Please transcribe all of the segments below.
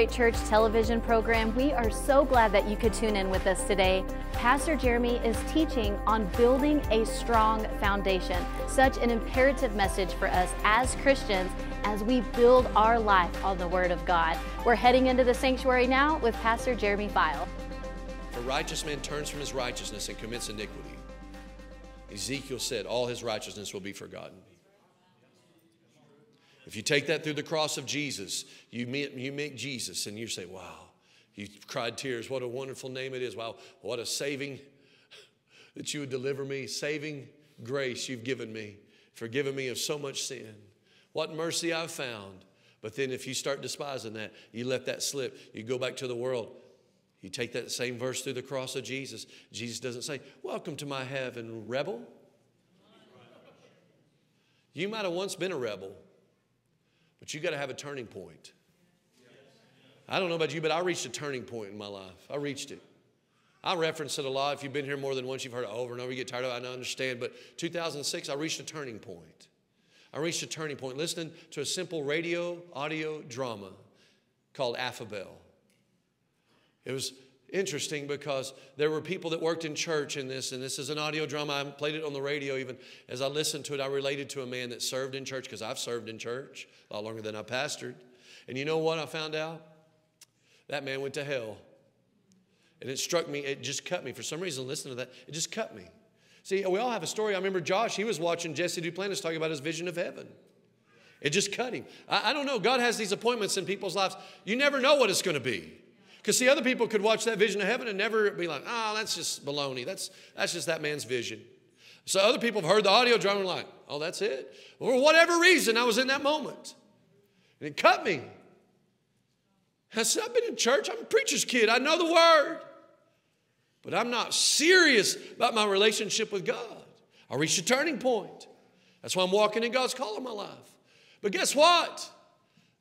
Accelerate Church television program. We are so glad that you could tune in with us today. Pastor Jeremy is teaching on building a strong foundation, such an imperative message for us as Christians as we build our life on the Word of God. We're heading into the sanctuary now with Pastor Jeremy File. A righteous man turns from his righteousness and commits iniquity. Ezekiel said, All his righteousness will be forgotten. If you take that through the cross of Jesus, you meet, you meet Jesus and you say, Wow, you cried tears. What a wonderful name it is. Wow, what a saving that you would deliver me, saving grace you've given me, forgiven me of so much sin. What mercy I've found. But then if you start despising that, you let that slip, you go back to the world. You take that same verse through the cross of Jesus. Jesus doesn't say, Welcome to my heaven, rebel. You might have once been a rebel, but you got to have a turning point. I don't know about you, but I reached a turning point in my life. I reached it. I reference it a lot. If you've been here more than once, you've heard it over and over. You get tired of it, I understand. But 2006, I reached a turning point. I reached a turning point listening to a simple radio audio drama called Affabel. It was interesting because there were people that worked in church in this, and this is an audio drama. I played it on the radio even. As I listened to it, I related to a man that served in church because I've served in church a lot longer than I pastored. And you know what I found out? That man went to hell. And it struck me, it just cut me. For some reason, listening to that, it just cut me. See, we all have a story. I remember Josh, he was watching Jesse Duplantis talking about his vision of heaven. It just cut him. I, I don't know. God has these appointments in people's lives. You never know what it's going to be. Because see, other people could watch that vision of heaven and never be like, oh, that's just baloney. That's, that's just that man's vision. So other people have heard the audio drama and like, oh, that's it. For whatever reason, I was in that moment. And it cut me. I said, I've been in church. I'm a preacher's kid. I know the word. But I'm not serious about my relationship with God. I reached a turning point. That's why I'm walking in God's call in my life. But guess what?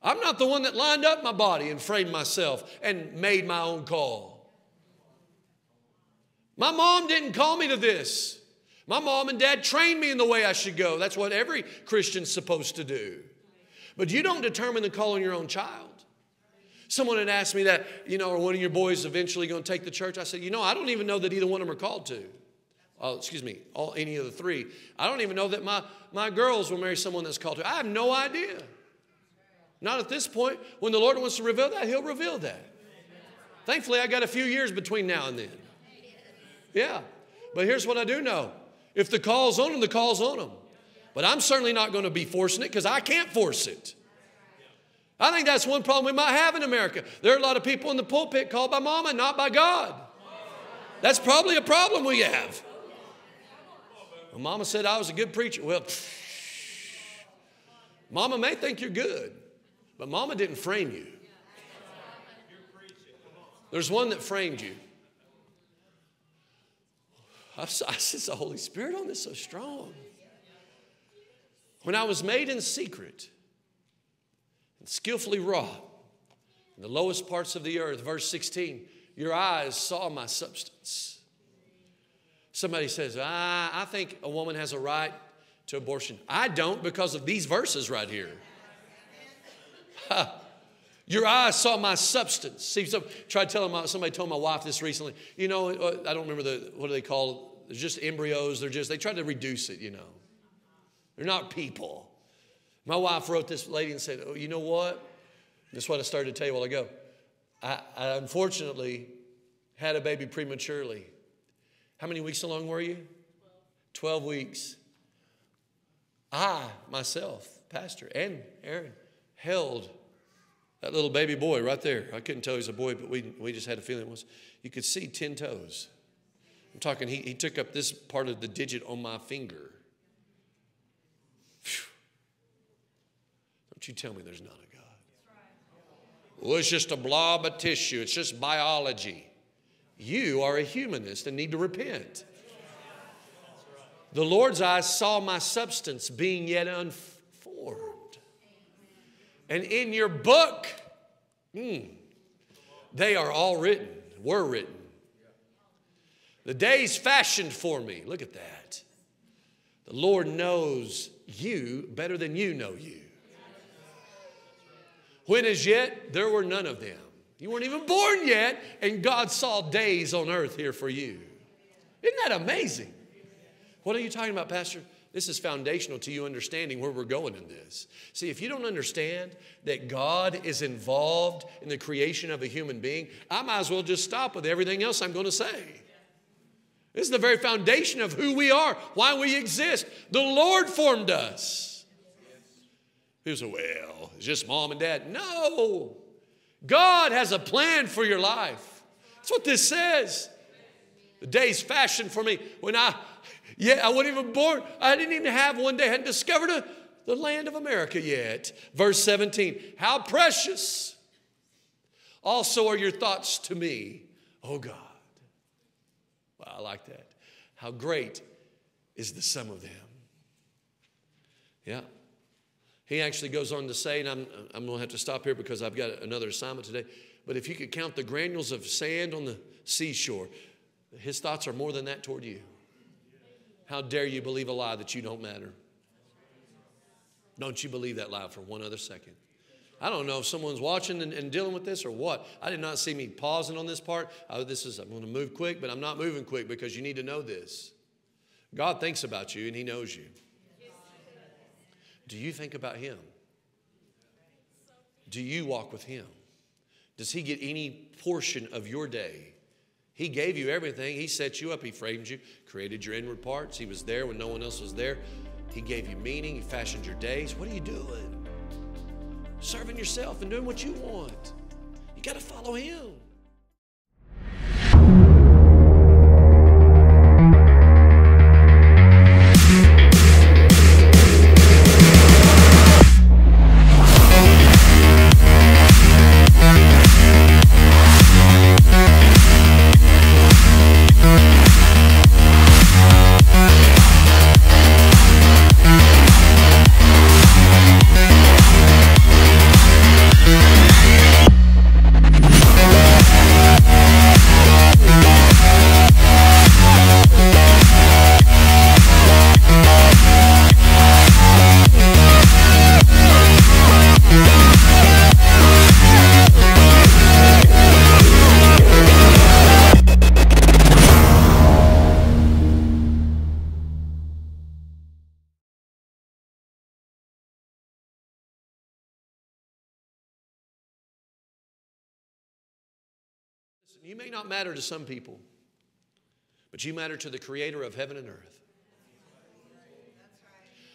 I'm not the one that lined up my body and framed myself and made my own call. My mom didn't call me to this. My mom and dad trained me in the way I should go. That's what every Christian's supposed to do. But you don't determine the call on your own child. Someone had asked me that, you know, are one of your boys eventually going to take the church? I said, you know, I don't even know that either one of them are called to. Oh, excuse me, all, any of the three. I don't even know that my, my girls will marry someone that's called to. I have no idea. Not at this point. When the Lord wants to reveal that, He'll reveal that. Thankfully, I got a few years between now and then. Yeah. But here's what I do know if the call's on them, the call's on them. But I'm certainly not going to be forcing it because I can't force it. I think that's one problem we might have in America. There are a lot of people in the pulpit called by mama, not by God. That's probably a problem we have. Well, mama said I was a good preacher. Well, mama may think you're good, but mama didn't frame you. There's one that framed you. I sense the Holy Spirit on this so strong. When I was made in secret, and skillfully wrought in the lowest parts of the earth. Verse 16, your eyes saw my substance. Somebody says, I, I think a woman has a right to abortion. I don't because of these verses right here. Your eyes saw my substance. See, some, tried telling my, somebody told my wife this recently. You know, uh, I don't remember the, what do they call it? They're just embryos. They're just, they tried to reduce it, you know. They're not people. My wife wrote this lady and said, Oh, you know what? This is what I started to tell you a while ago. I, I unfortunately had a baby prematurely. How many weeks along were you? 12 weeks. I, myself, Pastor, and Aaron, held that little baby boy right there. I couldn't tell he was a boy, but we, we just had a feeling it was. You could see 10 toes. I'm talking, he, he took up this part of the digit on my finger. Don't you tell me there's not a God. Well, it's just a blob of tissue, it's just biology. You are a humanist and need to repent. The Lord's eyes saw my substance being yet unformed. And in your book, hmm, they are all written, were written. The days fashioned for me. Look at that. The Lord knows you better than you know you. when as yet there were none of them. You weren't even born yet, and God saw days on earth here for you. Isn't that amazing? What are you talking about, Pastor? This is foundational to you understanding where we're going in this. See, if you don't understand that God is involved in the creation of a human being, I might as well just stop with everything else I'm going to say. This is the very foundation of who we are, why we exist. The Lord formed us. People say, well, it's just mom and dad. No. God has a plan for your life. That's what this says. The day's fashioned for me when I, yeah, I wasn't even born. I didn't even have one day, I hadn't discovered a, the land of America yet. Verse 17, how precious also are your thoughts to me, oh God. Well, I like that. How great is the sum of them. Yeah. He actually goes on to say, and I'm, I'm going to have to stop here because I've got another assignment today. But if you could count the granules of sand on the seashore, his thoughts are more than that toward you. How dare you believe a lie that you don't matter? Don't you believe that lie for one other second. I don't know if someone's watching and, and, dealing with this or what. I did not see me pausing on this part. This is I'm going to move quick, but I'm not moving quick because you need to know this. God thinks about you and He knows you. Do you think about Him? Do you walk with Him? Does He get any portion of your day? He gave you everything. He set you up. He framed you, created your inward parts. He was there when no one else was there. He gave you meaning. He fashioned your days. What are you doing? Serving yourself and doing what you want. You got to follow Him. You may not matter to some people, but you matter to the creator of heaven and earth.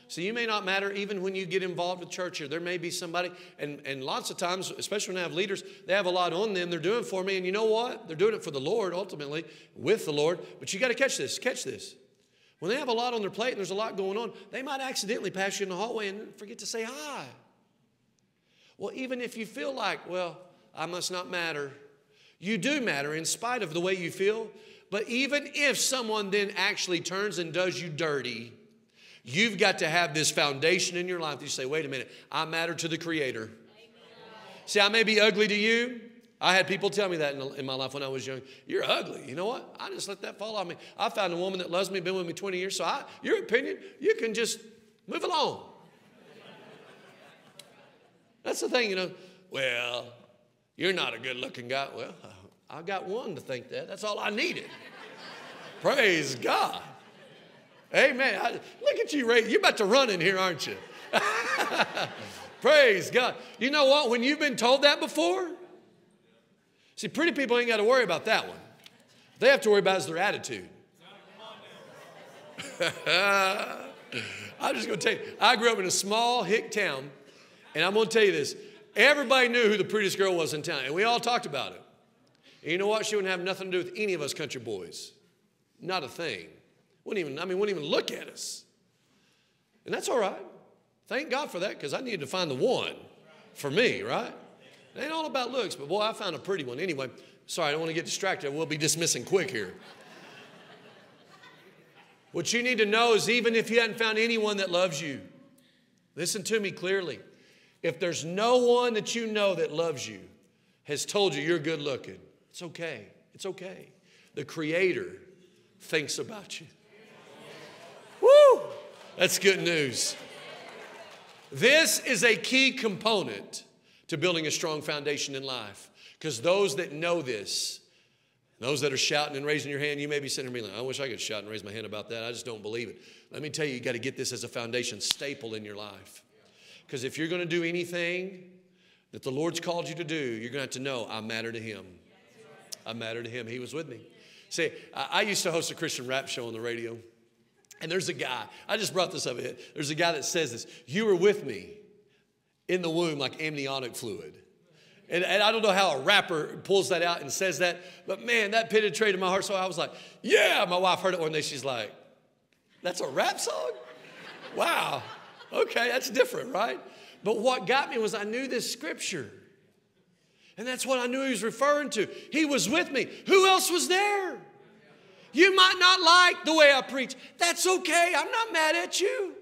So you may not matter even when you get involved with church here. There may be somebody, and, and lots of times, especially when I have leaders, they have a lot on them. They're doing for me, and you know what? They're doing it for the Lord ultimately, with the Lord. But you got to catch this, catch this. When they have a lot on their plate and there's a lot going on, they might accidentally pass you in the hallway and forget to say hi. Well, even if you feel like, well, I must not matter, you do matter in spite of the way you feel. But even if someone then actually turns and does you dirty, you've got to have this foundation in your life. that You say, wait a minute, I matter to the Creator. See, I may be ugly to you. I had people tell me that in, in, my life when I was young. You're ugly. You know what? I just let that fall on me. I found a woman that loves me, been with me 20 years. So, I, your opinion, you can just move along. That's the thing, you know. Well, you're not a good looking guy. Well, I got one to think that. That's all I needed. Praise God. Amen. I, look at you, Ray. You're about to run in here, aren't you? Praise God. You know what? When you've been told that before, see, pretty people ain't got to worry about that one. They have to worry about is their attitude. I'm just going to tell you, I grew up in a small hick town, and I'm going to tell you this. Everybody knew who the prettiest girl was in town, and we all talked about it. And you know what? She wouldn't have nothing to do with any of us country boys. Not a thing. Wouldn't even, I mean, wouldn't even look at us. And that's all right. Thank God for that, because I needed to find the one for me, right? It ain't all about looks, but boy, I found a pretty one. Anyway, sorry, I don't want to get distracted. We'll be dismissing quick here. what you need to know is even if you hadn't found anyone that loves you, listen to me clearly. If there's no one that you know that loves you, has told you you're good looking, it's okay. It's okay. The Creator thinks about you. Woo! That's good news. This is a key component to building a strong foundation in life. Because those that know this, those that are shouting and raising your hand, you may be sitting there being like, I wish I could shout and raise my hand about that. I just don't believe it. Let me tell you, you got to get this as a foundation staple in your life. Because if you're going to do anything that the Lord's called you to do, you're going to have to know I matter to Him. I matter to Him. He was with me. See, I used to host a Christian rap show on the radio. And there's a guy, I just brought this up. There's a guy that says this You were with me in the womb like amniotic fluid. And, and, I don't know how a rapper pulls that out and says that, but man, that penetrated my heart. So I was like, yeah. My wife heard it one day. She's like, that's a rap song? Wow. Okay, that's different, right? But what got me was I knew this scripture. And that's what I knew he was referring to. He was with me. Who else was there? You might not like the way I preach. That's okay. I'm not mad at you.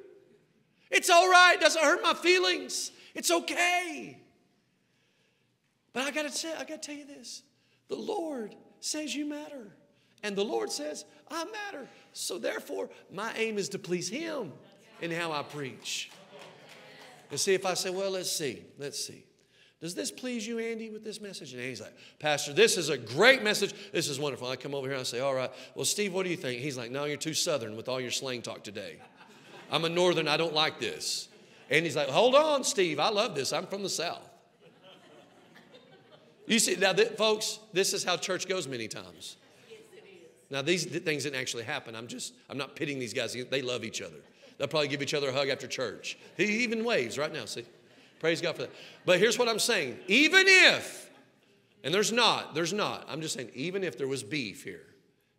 It's all right. It doesn't hurt my feelings. It's okay. But I gotta say, I gotta tell you this. The Lord says you matter. And the Lord says, I matter. So therefore, my aim is to please Him in how I preach. And see if I say, well, let's see, let's see. Does this please you, Andy, with this message? And he's like, Pastor, this is a great message. This is wonderful. I come over here and I say, All right, well, Steve, what do you think? He's like, No, you're too southern with all your slang talk today. I'm a northern, I don't like this. And he's like, Hold on, Steve, I love this. I'm from the South. You see, now, th- folks, this is how church goes many times. Now, these things didn't actually happen. I'm just, I'm not pitting these guys. They love each other. They'll probably give each other a hug after church. He even waves right now, see? Praise God for that. But here's what I'm saying even if, and there's not, there's not, I'm just saying, even if there was beef here,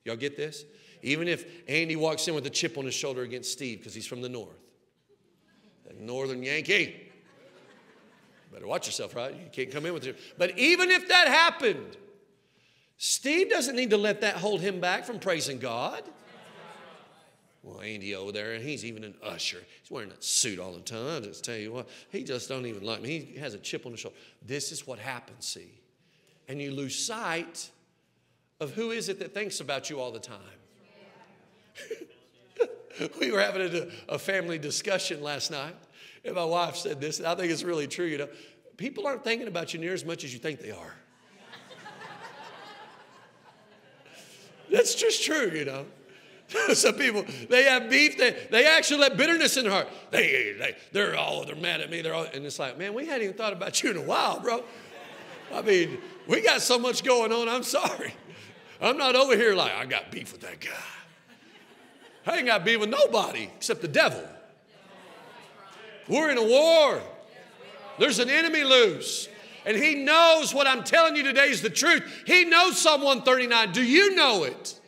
y'all get this? Even if Andy walks in with a chip on his shoulder against Steve because he's from the north, that northern Yankee. Better watch yourself, right? You can't come in with it. But even if that happened, Steve doesn't need to let that hold him back from praising God. Well, Andy over there, and he's even an usher. He's wearing that suit all the time. I just tell you what, he just don't even like me. He has a chip on his shoulder. This is what happens, see. And you lose sight of who is it that thinks about you all the time. we were having a, a family discussion last night, and my wife said this, and I think it's really true. You know, people aren't thinking about you near as much as you think they are. That's just true, you know. Some people, they have beef. They, they actually let bitterness in their heart. They, they, they're all, they're mad at me. They're all, and it's like, man, we hadn't even thought about you in a while, bro. I mean, we got so much going on. I'm sorry. I'm not over here like, I got beef with that guy. I ain't got beef with nobody except the devil. We're in a war. There's an enemy loose. And he knows what I'm telling you today is the truth. He knows Psalm 139. Do you know it?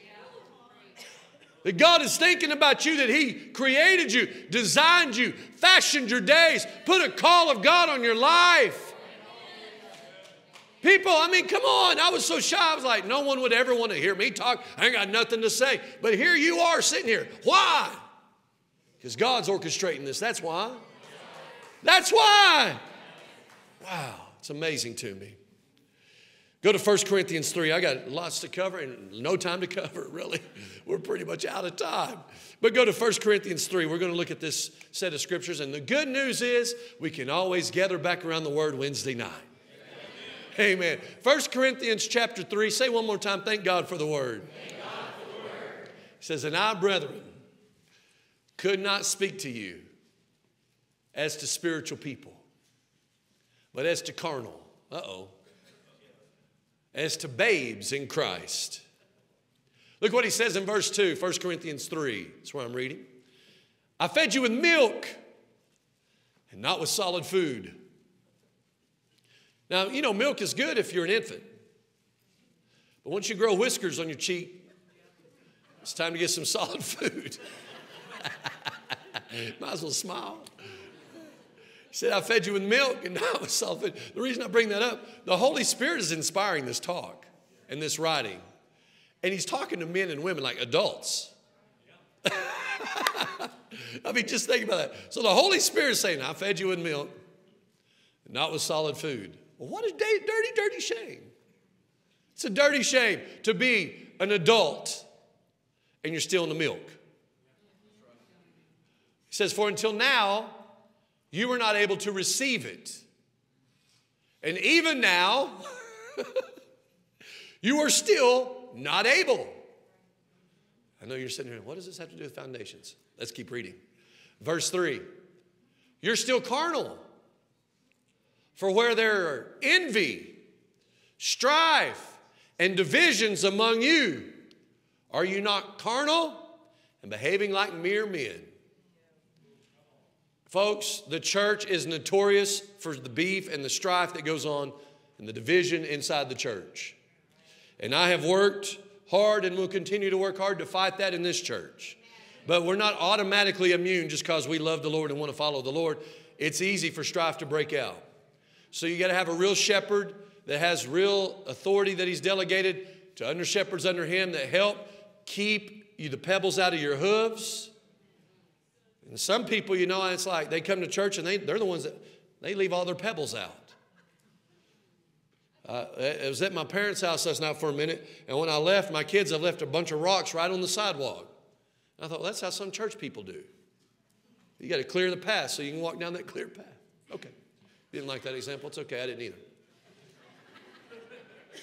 That God is thinking about you, that He created you, designed you, fashioned your days, put a call of God on your life. People, I mean, come on. I was so shy. I was like, no one would ever want to hear me talk. I ain't got nothing to say. But here you are sitting here. Why? Because God's orchestrating this. That's why. That's why. Wow. It's amazing to me. Go to 1 Corinthians 3. I got lots to cover and no time to cover, really. We're pretty much out of time. But go to 1 Corinthians 3. We're going to look at this set of scriptures. And the good news is we can always gather back around the word Wednesday night. Amen. 1 Corinthians chapter 3. Say one more time, thank God for the word. For the word. Says, And I, brethren, could not speak to you as to spiritual people but as to carnal, uh oh, as to babes in Christ. Look what he says in verse 2, 1 Corinthians 3. That's where I'm reading. I fed you with milk and not with solid food. Now, you know, milk is good if you're an infant. But once you grow whiskers on your cheek, it's time to get some solid food. Might as well smile. Said, I fed you with milk and not with solid. The reason I bring that up, the Holy Spirit is inspiring this talk and this writing. And he's talking to men and women like adults. I mean, just think about that. So the Holy Spirit is saying, I fed you with milk, not with solid food. Well, what a dirty, dirty shame. It's a dirty shame to be an adult and you're still in the milk. He says, For until now, you were not able to receive it. And even now, you are still not able. I know you're sitting here, what does this have to do with foundations? Let's keep reading. Verse 3 You're still carnal. For where there are envy, strife, and divisions among you, are you not carnal and behaving like mere men? Folks, the church is notorious for the beef and the strife that goes on and the division inside the church. And I have worked hard and will continue to work hard to fight that in this church. But we're not automatically immune just because we love the Lord and want to follow the Lord. It's easy for strife to break out. So you got to have a real shepherd that has real authority that he's delegated to under shepherds under him that help keep you the pebbles out of your hooves. And some people, you know, it's like they come to church and they, they're the ones that they leave all their pebbles out. Uh, I was at my parents' house last night for a minute, and when I left, my kids have left a bunch of rocks right on the sidewalk. I thought, well, that's how some church people do. You got to clear the path so you can walk down that clear path. Okay. Didn't like that example. It's okay. I didn't either.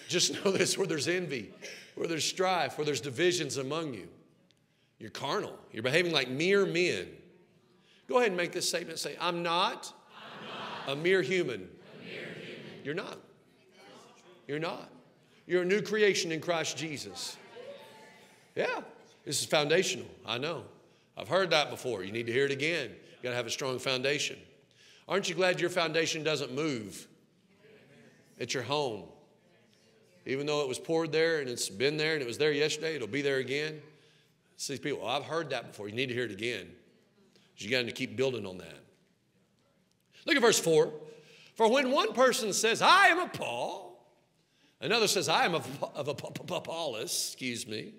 Just know this where there's envy, where there's strife, where there's divisions among you. You're carnal. You're behaving like mere men. Go ahead and make this statement. Say, I'm not, I'm not a, mere human. a mere human. You're not. You're not. You're a new creation in Christ Jesus. Yeah, this is foundational. I know. I've heard that before. You need to hear it again. You got to have a strong foundation. Aren't you glad your foundation doesn't move? It's your home. Even though it was poured there and it's been there and it was there yesterday, it'll be there again. See people, I've heard that before. You need to hear it again. You got to keep building on that. Look at verse 4. For when one person says, I am a Paul, another says, I am of, of a Apollos, excuse me.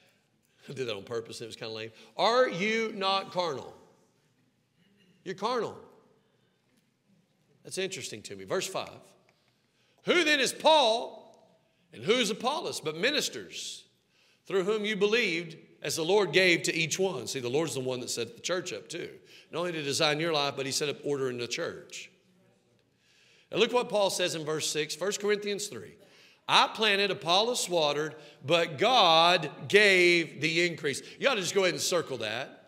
I did that on purpose, it was kind of lame. Are you not carnal? You're carnal. That's interesting to me. Verse 5 Who then is Paul and who is Apollos but ministers through whom you believed as the Lord gave to each one? See, the Lord's the one that set the church up too. Not only to design your life, but He set up order in the church. And look what Paul says in verse 6, 1 Corinthians 3. I planted, Apollos watered, but God gave the increase. You ought to just go ahead and circle that.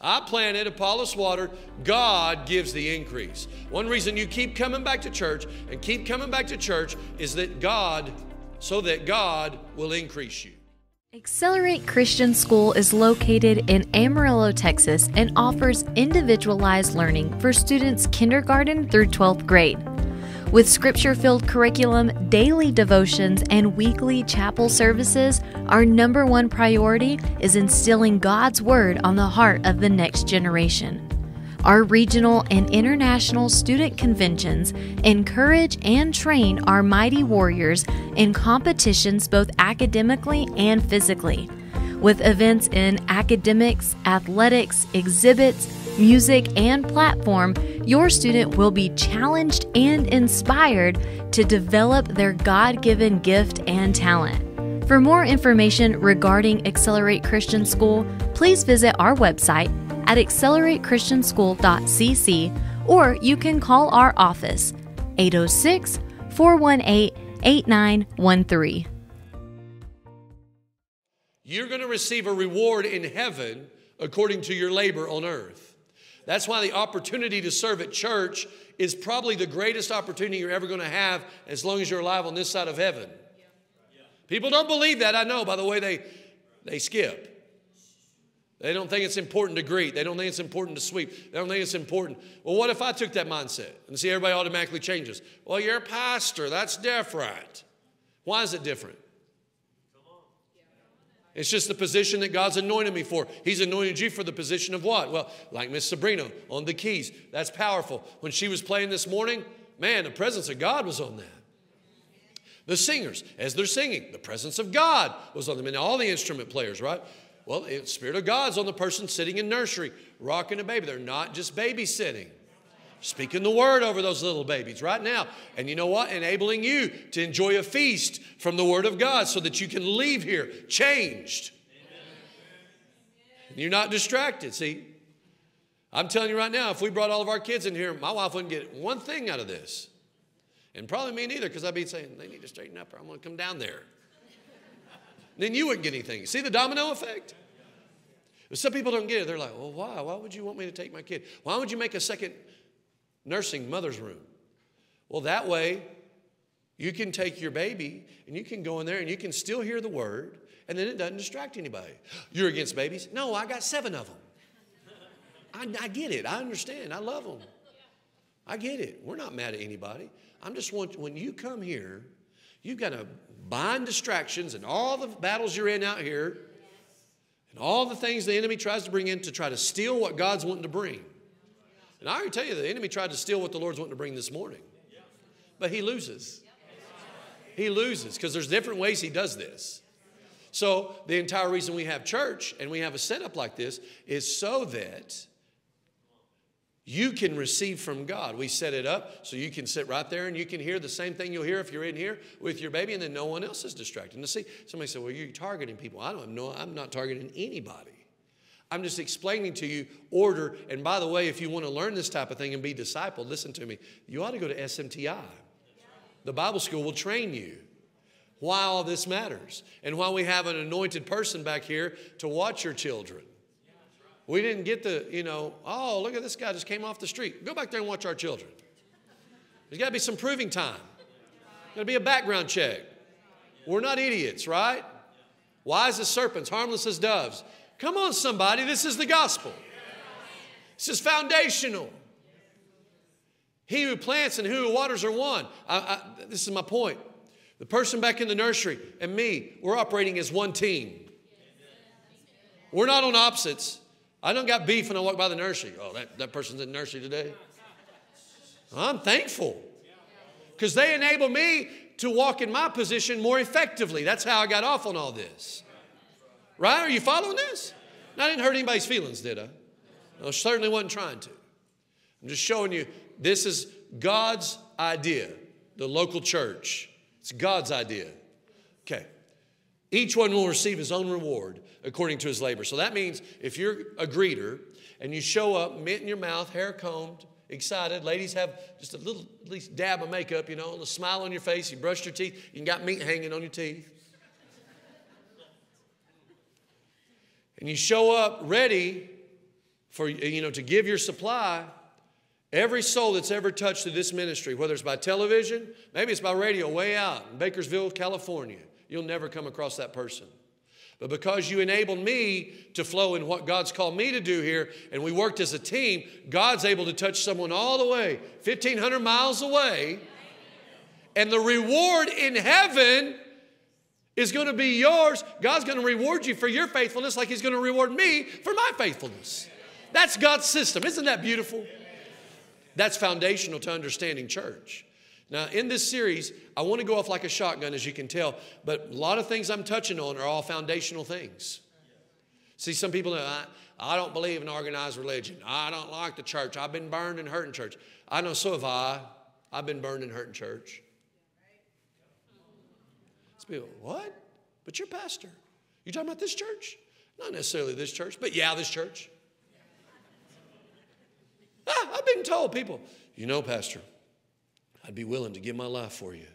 I planted, Apollos watered, God gives the increase. One reason you keep coming back to church and keep coming back to church is that God, so that God will increase you. Accelerate Christian School is located in Amarillo, Texas, and offers individualized learning for students kindergarten through 12th grade. With scripture filled curriculum, daily devotions, and weekly chapel services, our number one priority is instilling God's Word on the heart of the next generation. Our regional and international student conventions encourage and train our mighty warriors in competitions both academically and physically. With events in academics, athletics, exhibits, music, and platform, your student will be challenged and inspired to develop their God given gift and talent. For more information regarding Accelerate Christian School, please visit our website at acceleratechristianschool.cc or you can call our office 806 418 8913. You're going to receive a reward in heaven according to your labor on earth. That's why the opportunity to serve at church is probably the greatest opportunity you're ever going to have as long as you're alive on this side of heaven. People don't believe that, I know, by the way they, they skip. They don't think it's important to greet. They don't think it's important to sweep. They don't think it's important. Well, what if I took that mindset and see everybody automatically changes? Well, you're a pastor. That's different. Why is it different? It's just the position that God's anointed me for. He's anointed you for the position of what? Well, like Miss Sabrina on the keys. That's powerful. When she was playing this morning, man, the presence of God was on that. The singers, as they're singing, the presence of God was on them. And all the instrument players, right? Well, the Spirit of God's on the person sitting in nursery, rocking a baby. They're not just babysitting. Speaking the word over those little babies right now. And you know what? Enabling you to enjoy a feast from the word of God so that you can leave here changed. You're not distracted. See, I'm telling you right now, if we brought all of our kids in here, my wife wouldn't get one thing out of this. And probably me neither, because I'd be saying, they need to straighten up or I'm going to come down there. then you wouldn't get anything. See the domino effect? Some people don't get it. They're like, well, why? Why would you want me to take my kid? Why would you make a second nursing mother's room? Well, that way you can take your baby and you can go in there and you can still hear the word and then it doesn't distract anybody. You're against babies? No, I got seven of them. I, I get it. I understand. I love them. I get it. We're not mad at anybody. I'm just want when you come here, you've got to bind distractions and all the battles you're in out here and all the things the enemy tries to bring in to try to steal what God's wanting to bring. And I already tell you, the enemy tried to steal what the Lord's wanting to bring this morning. But he loses. He loses because there's different ways he does this. So, the entire reason we have church and we have a setup like this is so that you can receive from God. We set it up so you can sit right there and you can hear the same thing you'll hear if you're in here with your baby, and then no one else is distracted. And see, somebody said, Well, you're targeting people. I don't know, I'm not targeting anybody. I'm just explaining to you order. And by the way, if you want to learn this type of thing and be discipled, listen to me. You ought to go to SMTI. The Bible school will train you why all this matters and why we have an anointed person back here to watch your children. We didn't get the, you know, oh, look at this guy just came off the street. Go back there and watch our children. There's got to be some proving time. Got to be a background check. We're not idiots, right? Wise as serpents, harmless as doves. Come on, somebody, this is the gospel. This is foundational. He who plants and who waters are one. I, I, this is my point. The person back in the nursery and me, we're operating as one team. We're not on opposites. I don't got beef when I walk by the nursery. Oh, that, that person's in nursery today. I'm thankful because they enable me to walk in my position more effectively. That's how I got off on all this. Right? Are you following this? I didn't hurt anybody's feelings, did I? I certainly wasn't trying to. I'm just showing you this is God's idea, the local church. It's God's idea. Okay. Each one will receive his own reward according to his labor. So that means if you're a greeter and you show up, mint in your mouth, hair combed, excited, ladies have just a little, at least dab of makeup, you know, a smile on your face, you brushed your teeth, you got meat hanging on your teeth. and you show up ready for, you know, to give your supply, Every soul that's ever touched to this ministry, whether it's by television, maybe it's by radio way out in Bakersville, California, you'll never come across that person. But because you enabled me to flow in what God's called me to do here, and we worked as a team, God's able to touch someone all the way, 1,500 miles away. And the reward in heaven is going to be yours. God's going to reward you for your faithfulness like He's going to reward me for my faithfulness. That's God's system. Isn't that beautiful? That's foundational to understanding church. Now, in this series, I want to go off like a shotgun, as you can tell, but a lot of things I'm touching on are all foundational things. See, some people know, I, I don't believe in organized religion. I don't like the church. I've been burned and hurt in church. I know, so have I. I've been burned and hurt in church. Some people, what? But you're pastor. You talking about this church? Not necessarily this church, but yeah, this church. Ah, I've been told people, you know, Pastor, I'd be willing to give my life for you.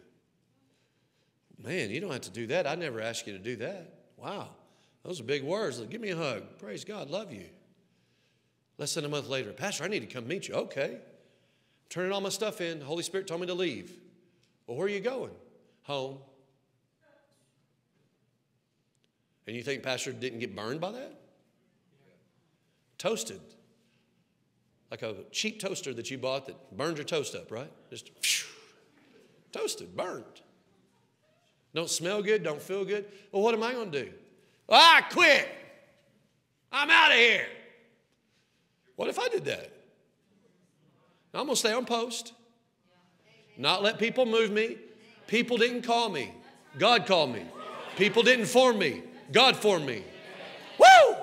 Man, you don't have to do that. I never asked you to do that. Wow. Those are big words. Give me a hug. Praise God. Love you. Less than a month later, Pastor, I need to come meet you. Okay. Turning all my stuff in. The Holy Spirit told me to leave. Well, where are you going? Home. And you think Pastor didn't get burned by that? Toasted like a cheap toaster that you bought that burned your toast up, right? Just phew, toasted, burnt. Don't smell good, don't feel good. Well, what am I going to do? Well, I quit. I'm out of here. What if I did that? I'm going to stay on post, not let people move me. People didn't call me, God called me. People didn't form me, God formed me. Woo!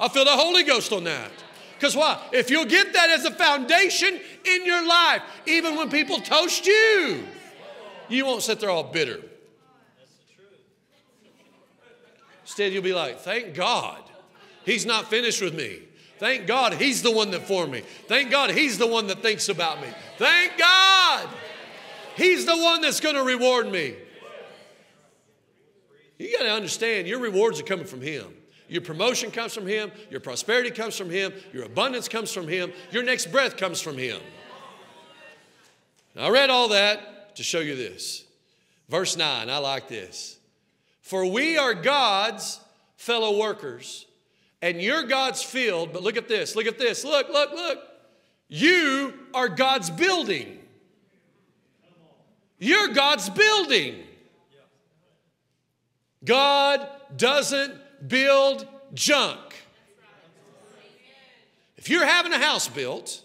I feel the Holy Ghost on that. Because why? If you'll get that as a foundation in your life, even when people toast you, you won't sit there all bitter. Instead, you'll be like, thank God he's not finished with me. Thank God he's the one that formed me. Thank God he's the one that thinks about me. Thank God. He's the one that's going to reward me. You got to understand your rewards are coming from Him. Your promotion comes from Him. Your prosperity comes from Him. Your abundance comes from Him. Your next breath comes from Him. I read all that to show you this. Verse 9, I like this. For we are God's fellow workers, and you're God's field. But look at this, look at this, look, look, look. You are God's building. You're God's building. God doesn't build junk. If you're having a house built,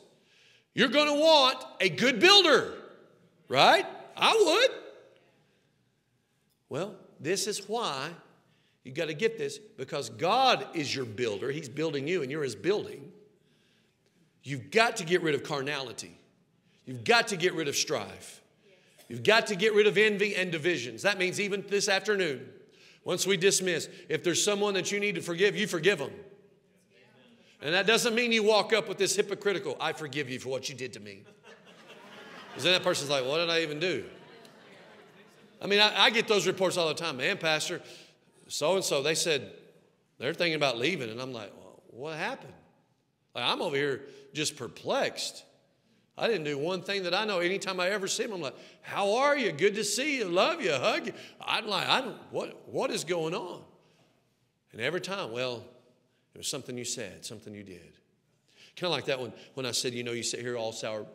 you're going to want a good builder, right? I would. Well, this is why you got to get this because God is your builder. He's building you and you're his building. You've got to get rid of carnality. You've got to get rid of strife. You've got to get rid of envy and divisions. That means even this afternoon, once we dismiss, if there's someone that you need to forgive, you forgive them. And that doesn't mean you walk up with this hypocritical, I forgive you for what you did to me. Because then that person's like, what did I even do? I mean, I, I get those reports all the time. Man, Pastor, so and so, they said they're thinking about leaving. And I'm like, well, what happened? Like, I'm over here just perplexed. I didn't do one thing that I know. Anytime I ever see them, I'm like, how are you? Good to see you. Love you. Hug you. I'm like, I don't, what, what is going on? And every time, well, it was something you said, something you did. Kind of like that one when I said, you know, you sit here all sour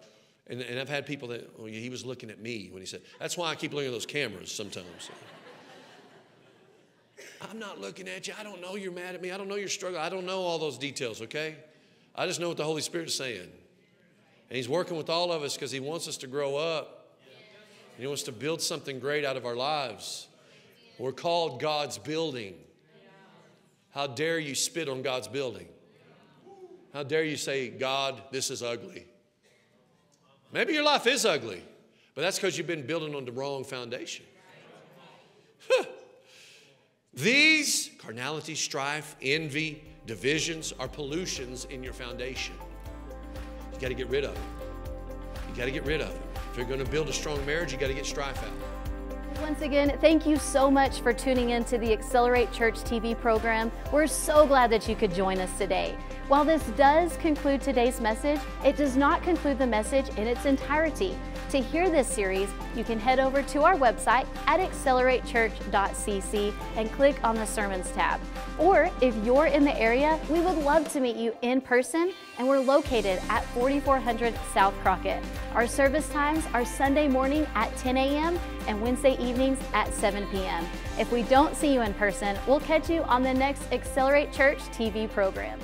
and, and I've had people that, well, he was looking at me when he said, that's why I keep looking at those cameras sometimes. I'm not looking at you. I don't know you're mad at me. I don't know you're struggling. I don't know all those details, okay? I just know what the Holy Spirit's saying. And He's working with all of us because He wants us to grow up. And He wants to build something great out of our lives. We're called God's building. How dare you spit on God's building? How dare you say, God, this is ugly? Maybe your life is ugly, but that's because you've been building on the wrong foundation. These carnality, strife, envy, divisions are pollutions in your foundation. You got to get rid of them. You got to get rid of them. If you're going to build a strong marriage, you got to get strife out. Once again, thank you so much for tuning in to the Accelerate Church TV program. We're so glad that you could join us today. While this does conclude today's message, it does not conclude the message in its entirety. To hear this series, you can head over to our website at acceleratechurch.cc and click on the Sermons tab. Or if you're in the area, we would love to meet you in person, and we're located at 4400 South Crockett. Our service times are Sunday morning at 10 a.m. and Wednesday evenings at 7 p.m. If we don't see you in person, we'll catch you on the next Accelerate Church TV program.